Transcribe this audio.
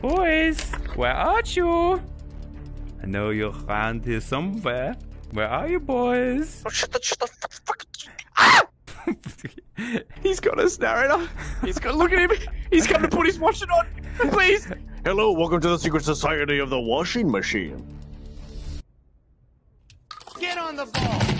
Boys, where are you? I know you're around here somewhere. Where are you, boys? Oh, shut the, shut the fuck. Ah! He's got us narrator. He's got look at him. He's going to put his washing on. Please. Hello, welcome to the secret society of the washing machine. Get on the ball!